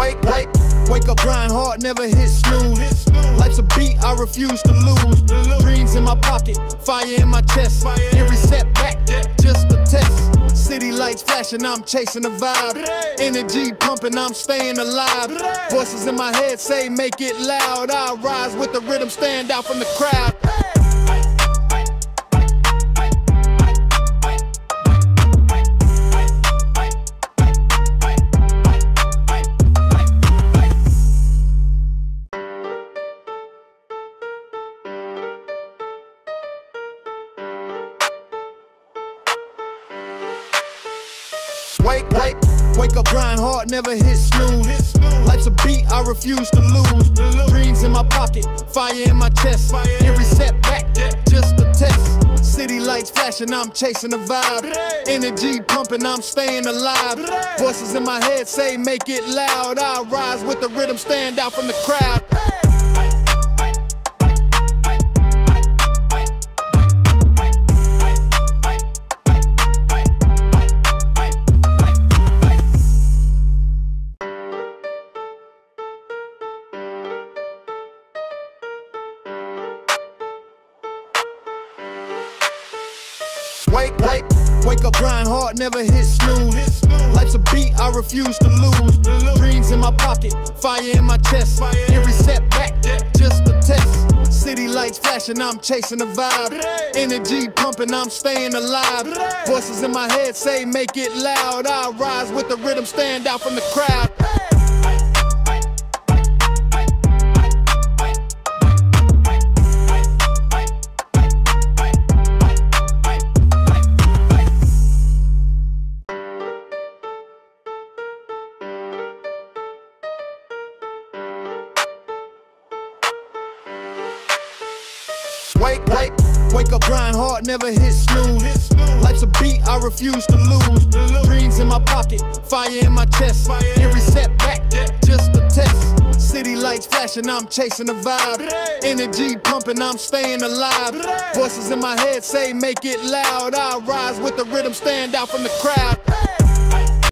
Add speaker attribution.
Speaker 1: Wake, wake, wake up, grind hard, never hit snooze. Life's a beat, I refuse to lose. Dreams in my pocket, fire in my chest. Every setback, just a test. City lights flashing, I'm chasing the vibe. Energy pumping, I'm staying alive. Voices in my head say, make it loud. I rise with the rhythm, stand out from the crowd. Wake, wake, wake up, grind hard, never hit snooze. Life's a beat, I refuse to lose. Dreams in my pocket, fire in my chest. Every setback, just a test. City lights flashing, I'm chasing the vibe. Energy pumping, I'm staying alive. Voices in my head say, make it loud. I rise with the rhythm, stand out from the crowd. Wake, wake, wake up, grind hard, never hit snooze. Life's a beat, I refuse to lose. Dreams in my pocket, fire in my chest. Every setback, just a test. City lights flashing, I'm chasing the vibe. Energy pumping, I'm staying alive. Voices in my head say, make it loud. I rise with the rhythm, stand out from the crowd. Wake, wake, wake up, grind hard, never hit snooze. Life's a beat, I refuse to lose. Dreams in my pocket, fire in my chest. Every setback, just a test. City lights flashing, I'm chasing the vibe. Energy pumping, I'm staying alive. Voices in my head say, make it loud. I rise with the rhythm, stand out from the crowd.